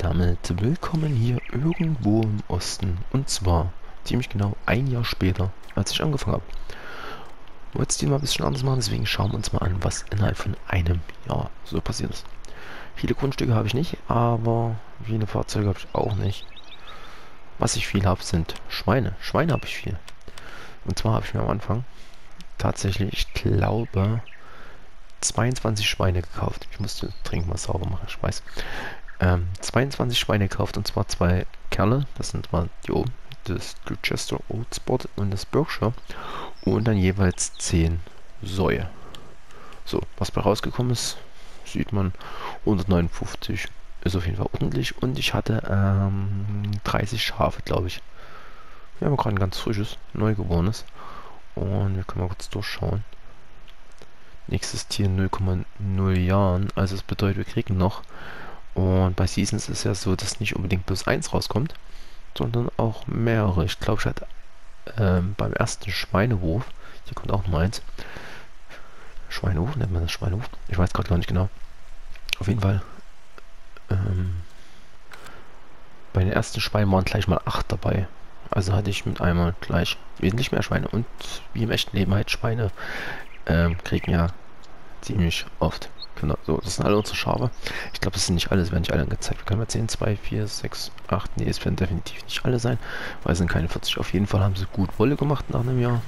damit willkommen hier irgendwo im Osten. Und zwar ziemlich genau ein Jahr später, als ich angefangen habe. Ich wollte es diesmal ein bisschen anders machen, deswegen schauen wir uns mal an, was innerhalb von einem Jahr so passiert ist. Viele Grundstücke habe ich nicht, aber viele Fahrzeuge habe ich auch nicht. Was ich viel habe, sind Schweine. Schweine habe ich viel. Und zwar habe ich mir am Anfang tatsächlich, ich glaube, 22 Schweine gekauft. Ich musste dringend mal sauber machen, ich weiß. Ähm, 22 Schweine gekauft und zwar zwei Kerle, das sind mal die das Gloucester Old Spot und das Berkshire und dann jeweils 10 Säue. So, was bei rausgekommen ist, sieht man 159 ist auf jeden Fall ordentlich und ich hatte ähm, 30 Schafe, glaube ich. Wir haben gerade ein ganz frisches, neugeborenes und wir können mal kurz durchschauen. Nächstes Tier 0,0 Jahren, also das bedeutet, wir kriegen noch und bei Seasons ist ja so, dass nicht unbedingt bloß eins rauskommt, sondern auch mehrere. Ich glaube, ich hatte ähm, beim ersten Schweinewurf, hier kommt auch noch eins. Schweinewurf, nennt man das Schweinewurf? Ich weiß gerade gar nicht genau. Auf jeden Fall. Ähm, bei den ersten Schweinen waren gleich mal acht dabei. Also hatte ich mit einmal gleich wesentlich mehr Schweine. Und wie im echten Leben halt Schweine ähm, kriegen ja ziemlich oft Genau, so, das sind alle unsere Schafe. Ich glaube, das sind nicht alle, es werden nicht alle angezeigt. Wir können mal 10, 2, 4, 6, 8, nee, es werden definitiv nicht alle sein, weil es sind keine 40. Auf jeden Fall haben sie gut Wolle gemacht nach einem Jahr.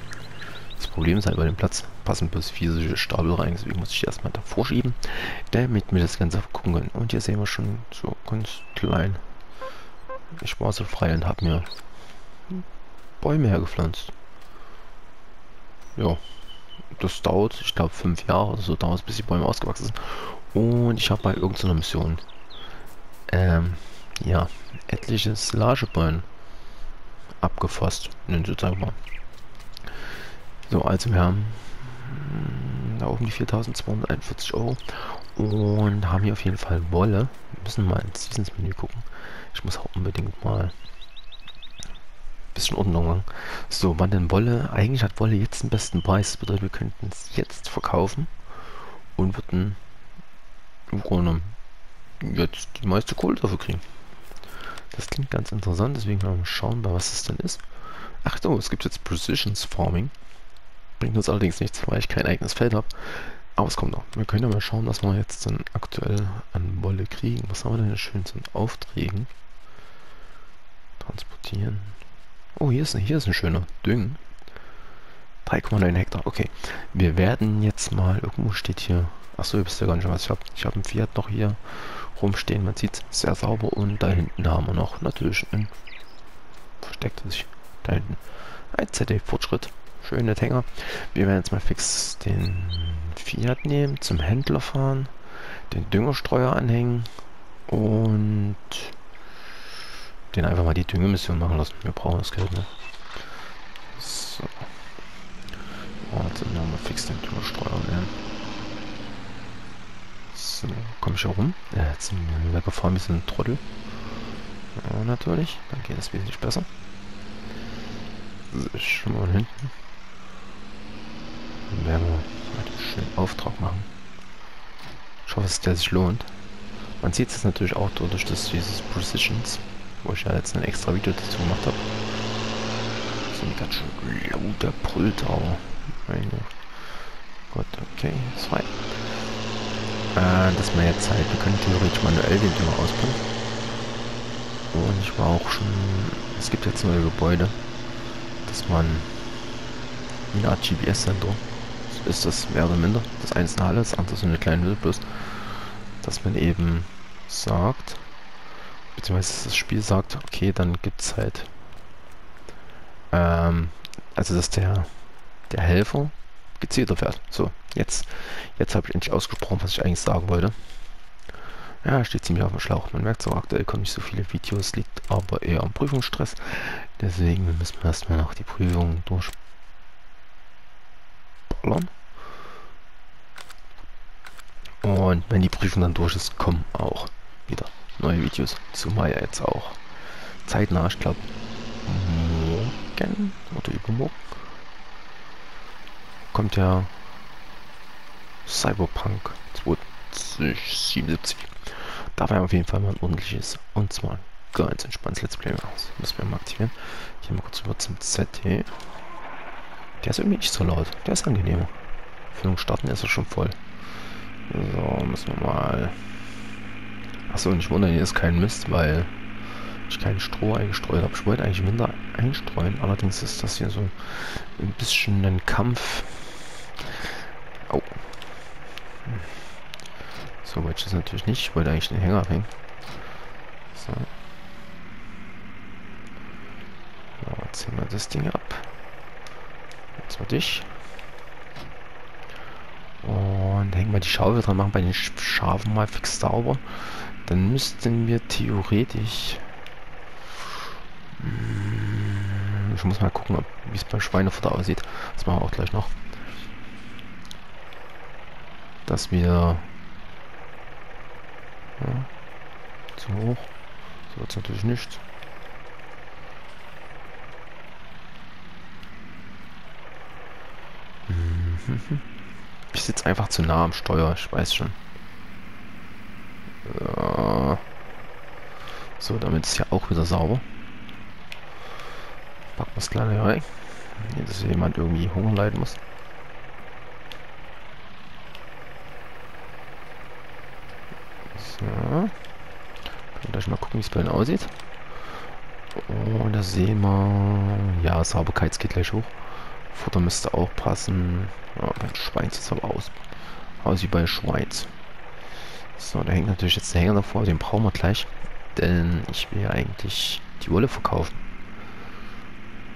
Das Problem ist halt bei dem Platz passen bloß physische Stapel rein, deswegen muss ich erstmal davor schieben, damit wir das Ganze gucken können. Und hier sehen wir schon so ganz klein. Ich war so frei und habe mir Bäume hergepflanzt. Ja, das dauert, ich glaube, fünf Jahre oder so dauert es, bis die Bäume ausgewachsen sind. Und ich habe bei irgendeiner Mission, ähm, ja, etliche Silagebäume abgefasst. Nennen Sie mal. So, also wir haben hm, da oben die 4241 Euro und haben hier auf jeden Fall Wolle. Wir müssen mal ins Seasons Menü gucken. Ich muss auch unbedingt mal bisschen machen. So, wann denn Wolle? Eigentlich hat Wolle jetzt den besten Preis. Das bedeutet, wir könnten es jetzt verkaufen und würden im Grunde jetzt die meiste Kohle dafür kriegen. Das klingt ganz interessant, deswegen mal schauen, bei was es denn ist. Ach so, es gibt jetzt Precisions Farming. Bringt uns allerdings nichts, weil ich kein eigenes Feld habe. Aber es kommt noch. Wir können ja mal schauen, was wir jetzt dann aktuell an Wolle kriegen. Was haben wir denn schön zu Aufträgen? Transportieren. Oh, hier ist, hier ist ein schöner Düngen. 3,9 Hektar. Okay. Wir werden jetzt mal, irgendwo steht hier, achso, ihr wisst ja gar nicht, was ich habe. Ich habe ein Fiat noch hier rumstehen. Man sieht es sehr sauber. Und da hinten haben wir noch natürlich ein, versteckt sich da hinten, ein ZD-Fortschritt. Schöne Hänger. Wir werden jetzt mal fix den Fiat nehmen, zum Händler fahren, den Düngerstreuer anhängen und den einfach mal die Düngemission machen lassen. Wir brauchen das Geld, ne? So. Warte, dann haben wir fix den Düngerstreuer lernen. So, komme ich hier rum? Ja, jetzt sind wir wir sind ein Trottel. Ja, natürlich. Dann geht es wesentlich besser. So, schon mal hinten. Dann werden wir einen schönen Auftrag machen. Ich hoffe, dass der sich lohnt. Man sieht es natürlich auch durch das dieses Precisions wo ich ja jetzt ein extra Video dazu gemacht habe. Das sind ganz schön lauter Pult, aber meine Gott, okay, zwei. Äh, dass man jetzt halt, wir können theoretisch manuell den Dünger auspumpen. Und ich war auch schon, es gibt jetzt neue Gebäude, dass man eine Art GPS-Sender ist das mehr oder minder. Das eine ist eine Halle, das andere ist eine kleine Hütte bloß, dass man eben sagt, beziehungsweise das Spiel sagt, okay, dann gibt es halt, ähm, also dass der, der Helfer gezielter fährt. So, jetzt, jetzt habe ich endlich ausgesprochen, was ich eigentlich sagen wollte. Ja, steht ziemlich auf dem Schlauch. Man merkt so, aktuell kommen nicht so viele Videos, liegt aber eher am Prüfungsstress. Deswegen müssen wir erstmal noch die Prüfung durchballern. Und wenn die Prüfung dann durch ist, kommen auch wieder neue Videos. Zumal ja jetzt auch zeitnah, ich glaube, morgen oder übermorgen kommt ja Cyberpunk 2077. Da wäre auf jeden Fall mal ein ordentliches und zwar ganz entspanntes Let's Play raus. Müssen wir mal aktivieren. Gehe mal kurz rüber zum ZT. Der ist irgendwie nicht so laut. Der ist angenehmer. Den Starten ist er schon voll. So, müssen wir mal... Achso, und ich wundere, hier ist kein Mist, weil ich kein Stroh eingestreut habe. Ich wollte eigentlich Winter einstreuen, allerdings ist das hier so ein bisschen ein Kampf. Oh. So wollte ich das natürlich nicht. Ich wollte eigentlich den Hänger hängen. So. so. Ziehen wir das Ding ab. Jetzt mal dich. Und hängen wir die Schaufel dran, machen bei den Schafen mal fix sauber. Dann müssten wir theoretisch... Hm, ich muss mal gucken, wie es beim Schweinefutter aussieht. Das machen wir auch gleich noch. Dass wir ja. Zu hoch. So wird es natürlich nicht. Ich sitze einfach zu nah am Steuer, ich weiß schon. So, damit ist ja auch wieder sauber. Packen wir das kleine rein. Nicht, dass jemand irgendwie Hunger leiden muss. So. Können gleich mal gucken, wie es bei ihnen aussieht. Und da sehen wir... Ja, Sauberkeit geht gleich hoch. Futter müsste auch passen. Ja, beim Schwein aber aus. Aus wie bei Schweins. So, da hängt natürlich jetzt der Hänger davor. Den brauchen wir gleich. Denn ich will ja eigentlich die Wolle verkaufen.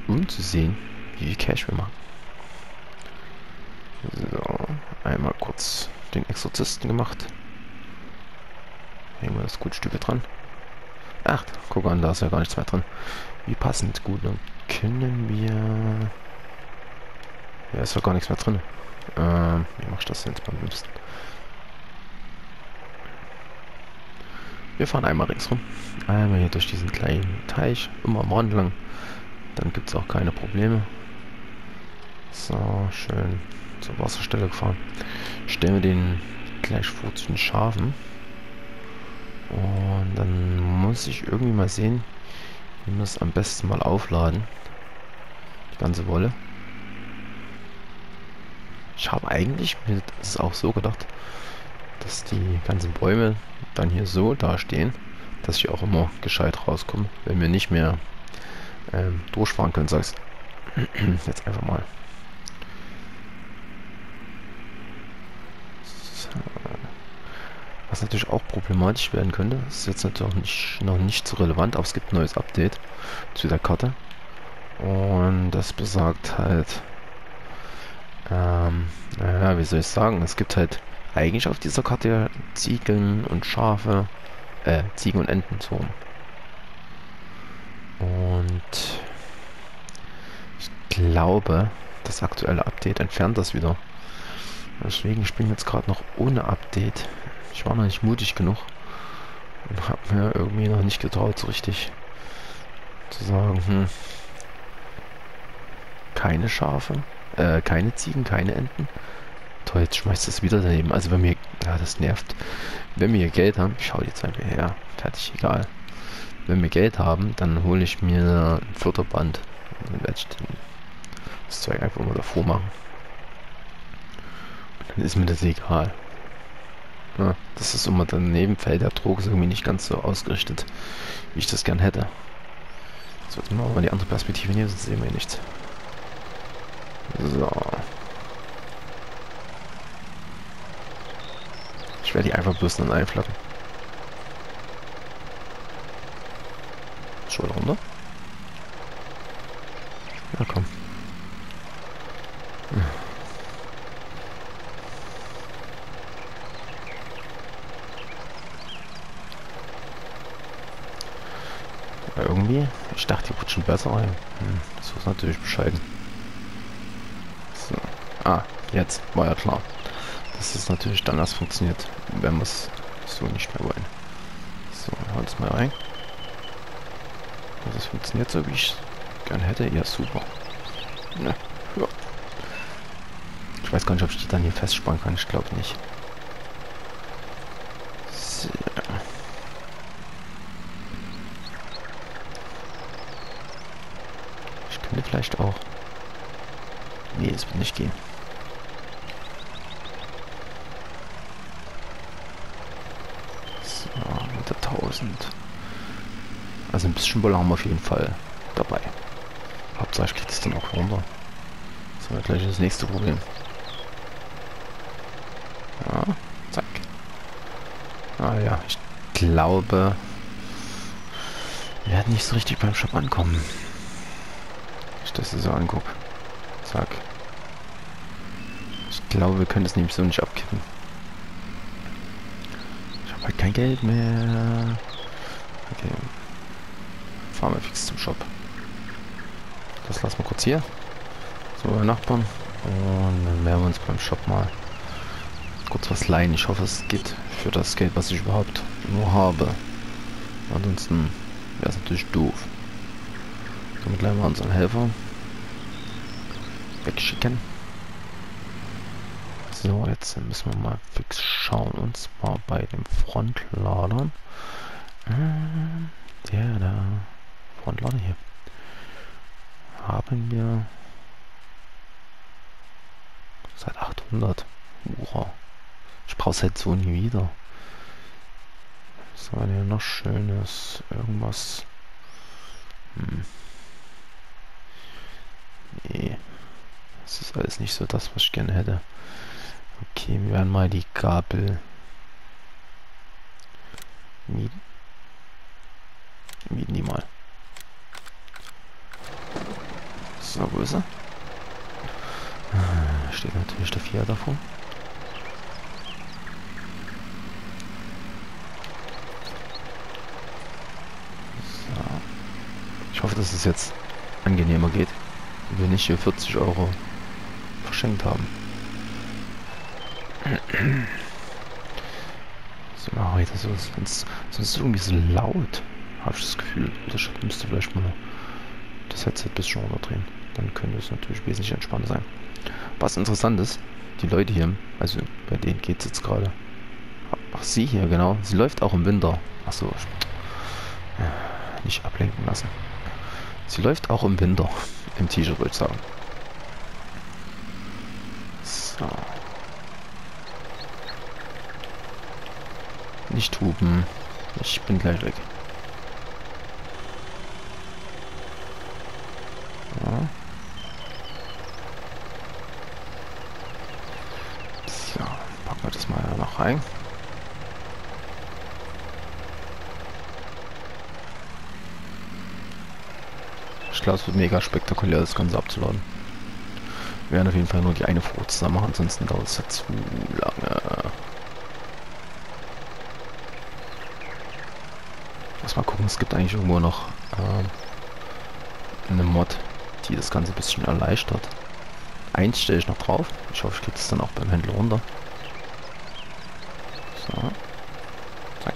Um zu sehen, wie viel Cash wir machen. So, einmal kurz den Exorzisten gemacht. Hängen wir das Gutstücke dran. Ach, guck an, da ist ja gar nichts mehr drin. Wie passend. Gut, dann können wir... Ja, ist ja gar nichts mehr drin. Ähm, wie mach ich das jetzt beim liebsten? Wir fahren einmal ringsrum. Einmal hier durch diesen kleinen Teich, immer am Rand lang. Dann gibt es auch keine Probleme. So, schön zur Wasserstelle gefahren. Stellen wir den gleich vor zu den Schafen. Und dann muss ich irgendwie mal sehen, wie wir es am besten mal aufladen. Die ganze Wolle. Ich habe eigentlich mir das auch so gedacht, dass die ganzen Bäume dann hier so dastehen, dass ich auch immer gescheit rauskomme, wenn wir nicht mehr ähm, durchfahren können, sagst jetzt einfach mal. Was natürlich auch problematisch werden könnte, ist jetzt natürlich nicht, noch nicht so relevant, aber es gibt ein neues Update zu der Karte. Und das besagt halt, ähm, naja, wie soll ich sagen, es gibt halt eigentlich auf dieser Karte Ziegeln und Schafe, äh, Ziegen und Enten so. Und ich glaube, das aktuelle Update entfernt das wieder. Deswegen spielen wir jetzt gerade noch ohne Update. Ich war noch nicht mutig genug und habe mir irgendwie noch nicht getraut, so richtig zu sagen, hm, keine Schafe, äh, keine Ziegen, keine Enten. Toll, jetzt schmeißt das wieder daneben. Also wenn wir, ja, das nervt. Wenn wir Geld haben, schau jetzt einfach her, fertig, egal. Wenn wir Geld haben, dann hole ich mir ein Förderband. Dann werde ich das Zeug einfach mal davor machen. Und dann ist mir das egal. Ja, das ist immer daneben fällt. Der Druck ist irgendwie nicht ganz so ausgerichtet, wie ich das gern hätte. Jetzt wir mal die andere Perspektive nehmen, sonst sehen wir nichts. So. Ich werde die einfach bloß dann einflacken. Schulter runter. Ja, komm. irgendwie. Ich dachte, die rutschen besser rein. Hm, das ist natürlich bescheiden. So. Ah, jetzt. War ja klar. Das ist natürlich dann das funktioniert, wenn wir es so nicht mehr wollen. So, haut mal rein. Also, das funktioniert so, wie ich gerne hätte. Ja, super. Ne. Ja. Ich weiß gar nicht, ob ich die dann hier festspannen kann. Ich glaube nicht. Ich könnte vielleicht auch... Nee, das wird nicht gehen. Also ein bisschen Boller haben wir auf jeden Fall dabei. Hauptsache ich kriege das dann auch runter. Das gleich das nächste Problem. Ja, zack. Ah ja, ich glaube, wir werden nicht so richtig beim Shop ankommen. Ich das so angucke. Zack. Ich glaube, wir können das nämlich so nicht abkippen. Kein Geld mehr. Okay. Fahren wir fix zum Shop. Das lassen wir kurz hier. So, Nachbarn. Und dann werden wir uns beim Shop mal kurz was leihen. Ich hoffe, es geht für das Geld, was ich überhaupt nur habe. Ansonsten wäre es natürlich doof. Damit gleich mal unseren Helfer wegschicken. So, jetzt müssen wir mal fix schauen. Und zwar bei den Frontladern. Äh, der da. Frontlader hier. Haben wir seit 800. Hurra. Ich brauche es halt so nie wieder. Was war denn noch Schönes? Irgendwas. Hm. Nee. Das ist alles nicht so das, was ich gerne hätte. Okay, wir werden mal die Gabel mieten. Mieten die mal. So, wo ist er? Ah, steht natürlich der Vier davor. Ich hoffe, dass es jetzt angenehmer geht. Und wir nicht hier 40 Euro verschenkt haben. So mal heute so, sonst, sonst ist es irgendwie so laut, habe ich das Gefühl. Das müsste vielleicht mal das Headset ein bisschen runterdrehen. Dann könnte es natürlich wesentlich entspannter sein. Was interessant ist, die Leute hier, also bei denen geht es jetzt gerade. Ach, sie hier, genau. Sie läuft auch im Winter. Achso, nicht ablenken lassen. Sie läuft auch im Winter. Im T-Shirt, würde ich sagen. So. Nicht hupen. Ich bin gleich weg. Ja. So, packen wir das mal noch rein. klar, es wird mega spektakulär, das Ganze abzuladen. Wir werden auf jeden Fall nur die eine Frucht zusammen machen, ansonsten dauert es ja zu lange. Lass mal gucken, es gibt eigentlich irgendwo noch ähm, eine Mod, die das Ganze ein bisschen erleichtert. Eins stelle ich noch drauf. Ich hoffe, ich kriege das dann auch beim Händler runter. So. Zack.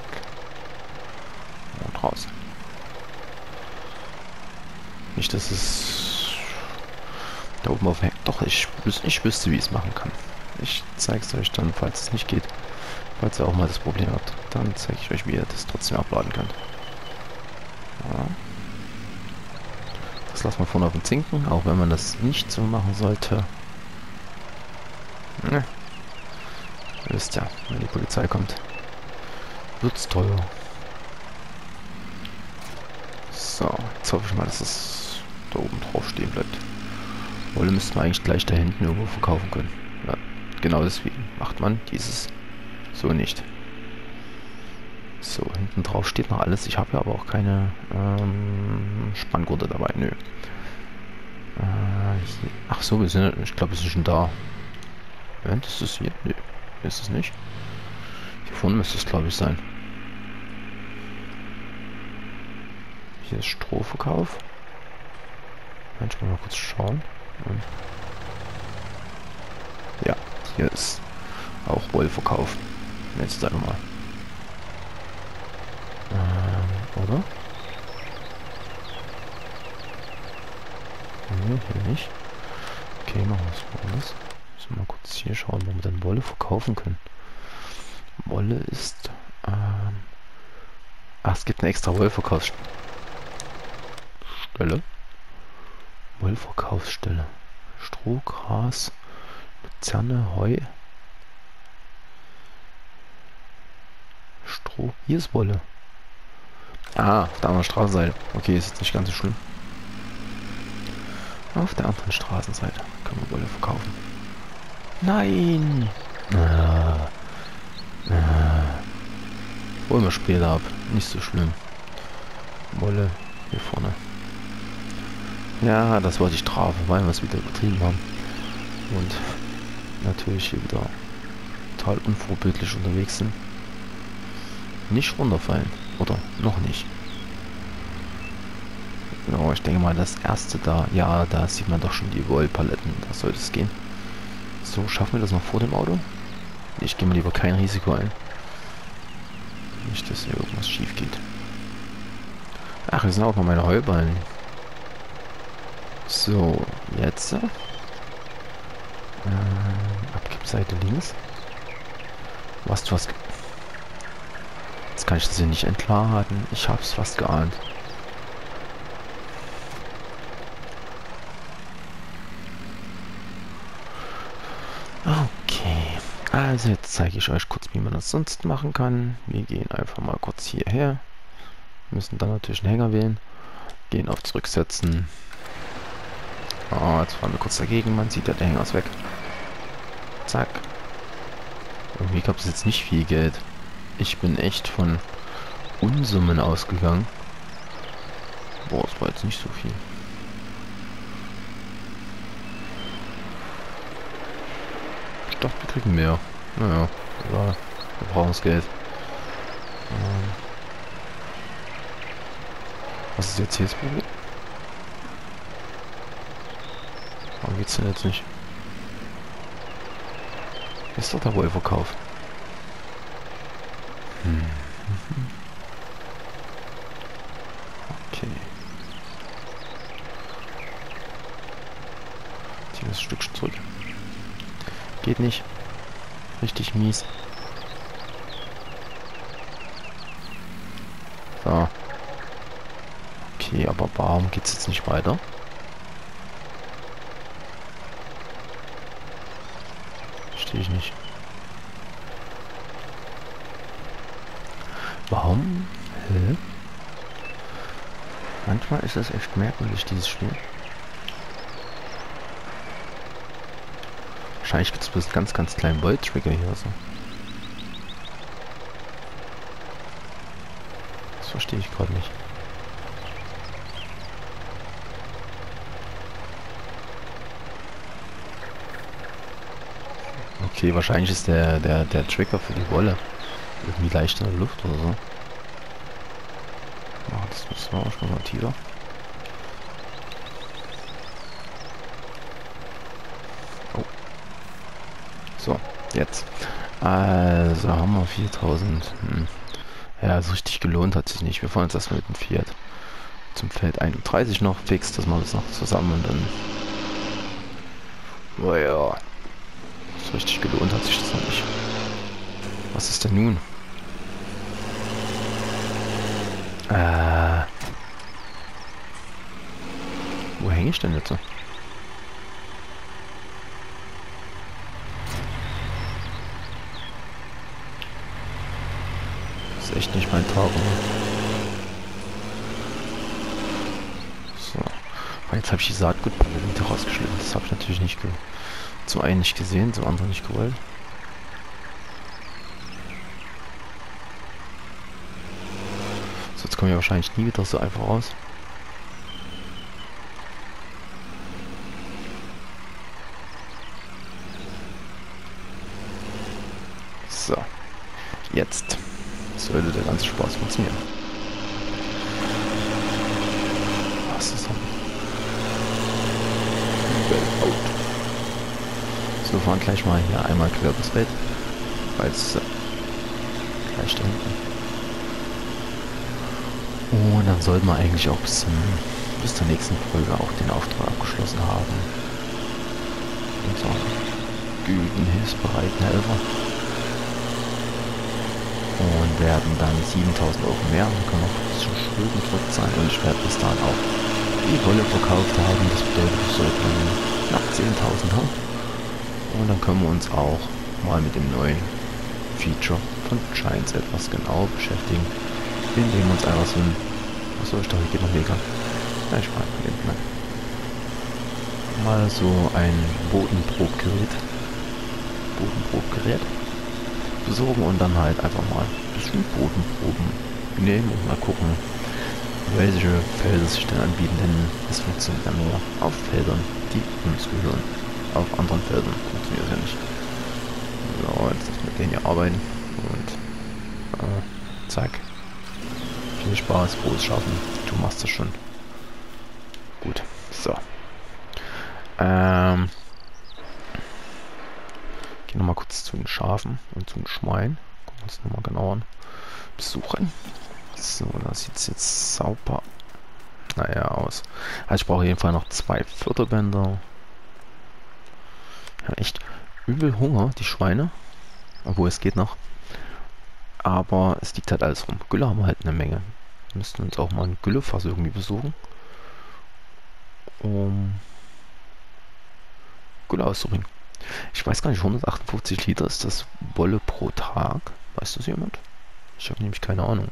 Und raus. Nicht, dass es da oben auf Doch, ich, ich wüsste, wie ich es machen kann. Ich zeige es euch dann, falls es nicht geht. Falls ihr auch mal das Problem habt, dann zeige ich euch, wie ihr das trotzdem abladen könnt. Das lassen wir vorne auf dem Zinken, auch wenn man das nicht so machen sollte. Ne. Ihr wisst ja, wenn die Polizei kommt, wird's teuer. So, jetzt hoffe ich mal, dass es da oben drauf stehen bleibt. Wolle müssten wir eigentlich gleich da hinten irgendwo verkaufen können. Ja, genau deswegen macht man dieses so nicht. So, hinten drauf steht noch alles. Ich habe ja aber auch keine ähm, Spanngurte dabei. Nö. Äh, ach so, wir sind, ich glaube, wir sind schon da. Moment, ist das hier? Nö, ist es nicht. Hier vorne müsste es, glaube ich, sein. Hier ist Strohverkauf. Manchmal mal kurz schauen. Und ja, hier ist auch Wollverkauf. Jetzt wir mal. Ähm, oder? Nee, hier nicht. Okay, machen wir es woanders. Müssen mal kurz hier schauen, wo wir dann Wolle verkaufen können. Wolle ist... Ähm, ach, es gibt eine extra Wollverkaufsstelle. Wollverkaufsstelle. Stroh, Gras, Luzerne, Heu. Stroh. Hier ist Wolle. Ah, auf der anderen Straßenseite. Okay, ist jetzt nicht ganz so schlimm. Auf der anderen Straßenseite können wir Wolle verkaufen. Nein! Ah. Ah. Holen wir später ab. Nicht so schlimm. Wolle hier vorne. Ja, das war die Strafe, weil wir es wieder übertrieben haben. Und natürlich hier wieder total unvorbildlich unterwegs sind. Nicht runterfallen. Oder noch nicht. Genau, ich denke mal, das erste da, ja, da sieht man doch schon die Wollpaletten. Da sollte es gehen. So, schaffen wir das noch vor dem Auto? Ich gehe mal lieber kein Risiko ein. Nicht, dass hier irgendwas schief geht. Ach, hier sind auch noch meine Heuballen. So, jetzt. Äh, Abgibseite links. Was du hast... Kann ich hier nicht entladen. Ich hab's fast geahnt. Okay. Also jetzt zeige ich euch kurz, wie man das sonst machen kann. Wir gehen einfach mal kurz hierher. Müssen dann natürlich einen Hänger wählen. Gehen auf Zurücksetzen. Oh, jetzt fahren wir kurz dagegen. Man sieht ja, der Hänger ist weg. Zack. Irgendwie gab es jetzt nicht viel Geld. Ich bin echt von Unsummen ausgegangen. Boah, das war jetzt nicht so viel. Ich dachte, wir kriegen mehr. Naja, egal. Wir brauchen das Geld. Ähm Was ist jetzt hier das Problem? Warum geht's denn jetzt nicht? Ist doch der Wollverkauf. Hm. Okay. Zieh das Stückchen zurück. Geht nicht. Richtig mies. So. Okay, aber warum geht's jetzt nicht weiter? Verstehe ich nicht. Warum? Hä? Manchmal ist das echt merkwürdig, dieses Spiel. Wahrscheinlich gibt es bloß ganz, ganz kleinen Volt-Trigger hier so. Das verstehe ich gerade nicht. Okay, wahrscheinlich ist der, der, der Trigger für die Wolle irgendwie leicht in der Luft oder so. Oh, das wir auch schon mal tiefer. Oh. So, jetzt. Also haben wir 4000. Hm. Ja, so richtig gelohnt hat sich nicht. Wir fahren jetzt erstmal mit dem Fiat zum Feld 31 noch fix, das machen wir jetzt noch zusammen und dann. Oh ja. So richtig gelohnt hat sich das noch nicht. Was ist denn nun? Äh. Wo hänge ich denn jetzt? Das ist echt nicht mein Tag. So. Weil jetzt habe ich die Saatgutpalette rausgeschnitten. Das habe ich natürlich nicht zum einen nicht gesehen, zum anderen nicht gewollt. So, jetzt kommen wir wahrscheinlich nie wieder so einfach raus. So. Jetzt sollte der ganze Spaß funktionieren. Was ist das? So, wir fahren gleich mal hier einmal quer übers Feld. Es äh, gleich da hinten. Und dann sollten wir eigentlich auch bis, zum, bis zur nächsten Folge auch den Auftrag abgeschlossen haben. Unseren guten, hilfsbereiten Helfer. Werden dann 7000 Euro mehr und können auch bisschen Schulden zurückzahlen. Und ich werde bis dahin auch die Wolle verkauft haben. Das bedeutet, wir sollten knapp 10.000 haben. Und dann können wir uns auch mal mit dem neuen Feature von Giants etwas genau beschäftigen, indem wir uns einfach so ein... Achso, ich dachte, geht noch mega. Ja, ich mal hinten ne? Mal so ein Bodenprobgerät. Bodenprobgerät besorgen und dann halt einfach mal ein bisschen Bodenproben nehmen und mal gucken, welche Felder sich denn anbieten, denn es funktioniert ja nur auf Feldern, die uns gehören. Auf anderen Feldern funktioniert es ja nicht. So, jetzt lassen wir den hier arbeiten und äh, zack. Viel Spaß, frohes Schaffen. Du machst das schon. Gut, so. Ähm, Gehen nochmal kurz zu den Schafen und zu den Schweinen. Uns nochmal genauer. Besuchen. So, da sieht jetzt sauber naja aus. Also ich brauche auf jeden Fall noch zwei Förderbänder. Ja, echt übel Hunger, die Schweine. Obwohl es geht noch. Aber es liegt halt alles rum. Gülle haben wir halt eine Menge. Wir müssten uns auch mal ein Güllefass irgendwie besuchen. Um Gülle auszubringen. Ich weiß gar nicht, 158 Liter ist das Wolle pro Tag. Weiß das jemand? Ich habe nämlich keine Ahnung.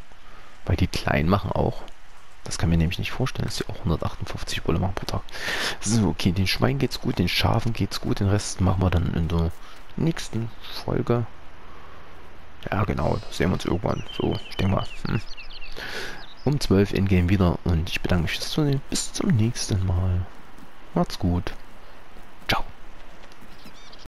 Weil die Kleinen machen auch. Das kann mir nämlich nicht vorstellen, dass sie auch 158 Wolle machen pro Tag. So, okay, den Schweinen geht's gut, den Schafen geht's gut, den Rest machen wir dann in der nächsten Folge. Ja, genau, sehen wir uns irgendwann. So, ich denke mal. Hm. Um 12 in-game wieder und ich bedanke mich fürs Zusehen. Bis zum nächsten Mal. Macht's gut.